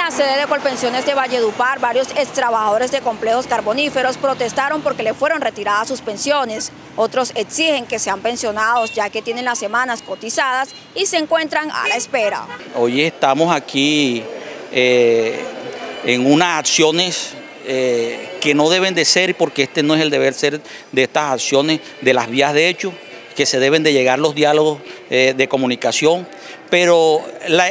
la sede de Colpensiones de Valledupar, varios extrabajadores de complejos carboníferos protestaron porque le fueron retiradas sus pensiones. Otros exigen que sean pensionados ya que tienen las semanas cotizadas y se encuentran a la espera. Hoy estamos aquí eh, en unas acciones eh, que no deben de ser porque este no es el deber ser de estas acciones de las vías de hecho que se deben de llegar los diálogos eh, de comunicación, pero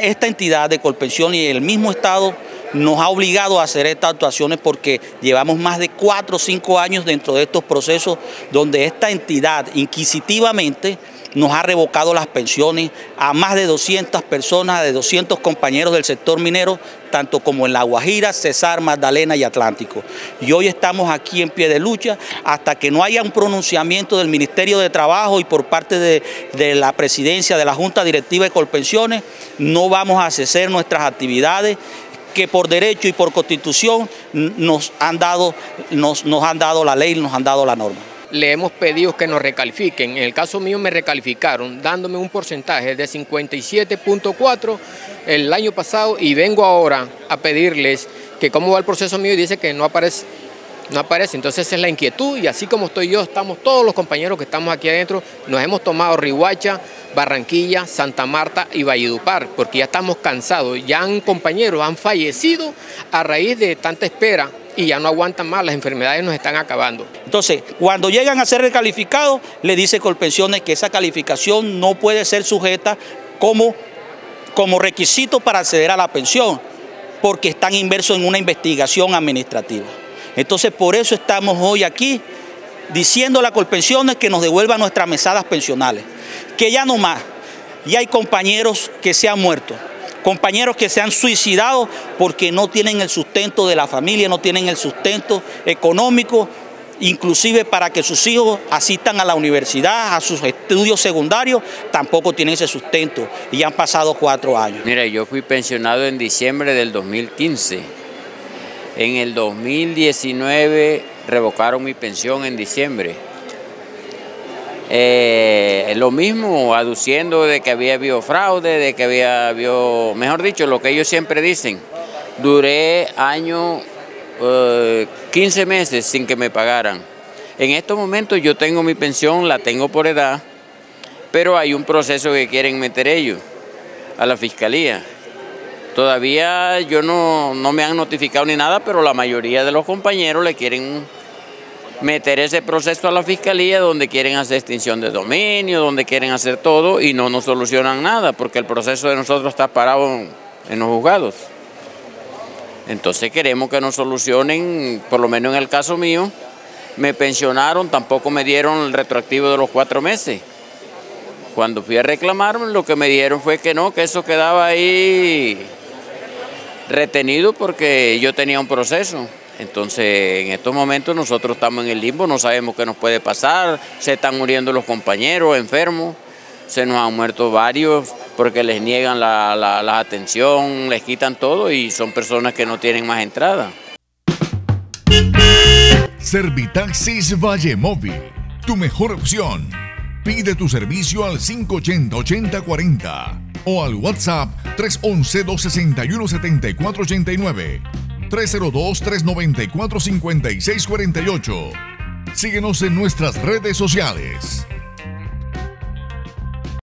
esta entidad de Colpensión y el mismo Estado nos ha obligado a hacer estas actuaciones porque llevamos más de cuatro o cinco años dentro de estos procesos donde esta entidad inquisitivamente nos ha revocado las pensiones a más de 200 personas, de 200 compañeros del sector minero, tanto como en La Guajira, Cesar, Magdalena y Atlántico. Y hoy estamos aquí en pie de lucha hasta que no haya un pronunciamiento del Ministerio de Trabajo y por parte de, la presidencia de la Junta Directiva de Colpensiones, no vamos a cesar nuestras actividades que por derecho y por constitución nos han dado, nos han dado la ley, nos han dado la norma le hemos pedido que nos recalifiquen. En el caso mío me recalificaron dándome un porcentaje de 57.4 el año pasado y vengo ahora a pedirles que cómo va el proceso mío y dice que no aparece. No aparece, entonces es la inquietud y así como estoy yo, estamos todos los compañeros que estamos aquí adentro, nos hemos tomado Rihuacha, Barranquilla, Santa Marta y Valledupar, porque ya estamos cansados, ya han compañeros han fallecido a raíz de tanta espera y ya no aguantan más, las enfermedades nos están acabando. Entonces, cuando llegan a ser recalificados, le dice Colpensiones que esa calificación no puede ser sujeta como, como requisito para acceder a la pensión, porque están inmersos en una investigación administrativa. Entonces, por eso estamos hoy aquí diciendo a las Colpensiones que nos devuelvan nuestras mesadas pensionales, que ya no más, ya hay compañeros que se han muerto, compañeros que se han suicidado porque no tienen el sustento de la familia, no tienen el sustento económico, inclusive para que sus hijos asistan a la universidad, a sus estudios secundarios, tampoco tienen ese sustento y han pasado cuatro años. Mira, yo fui pensionado en diciembre del 2015. En el 2019 revocaron mi pensión en diciembre eh, lo mismo, aduciendo de que había habido fraude, de que había habido, mejor dicho, lo que ellos siempre dicen. Duré año, 15 eh, meses sin que me pagaran. En estos momentos yo tengo mi pensión, la tengo por edad, pero hay un proceso que quieren meter ellos a la fiscalía. Todavía yo no, no me han notificado ni nada, pero la mayoría de los compañeros le quieren meter ese proceso a la fiscalía donde quieren hacer extinción de dominio, donde quieren hacer todo y no nos solucionan nada porque el proceso de nosotros está parado en los juzgados. Entonces queremos que nos solucionen, por lo menos en el caso mío, me pensionaron, tampoco me dieron el retroactivo de los cuatro meses. Cuando fui a reclamar, lo que me dieron fue que no, que eso quedaba ahí retenido porque yo tenía un proceso. Entonces, en estos momentos nosotros estamos en el limbo, no sabemos qué nos puede pasar, se están muriendo los compañeros enfermos, se nos han muerto varios porque les niegan la, atención, les quitan todo y son personas que no tienen más entrada. Servitaxis Valle Móvil, tu mejor opción. Pide tu servicio al 580-8040 o al WhatsApp 311-261-7489. 302-394-5648. Síguenos en nuestras redes sociales.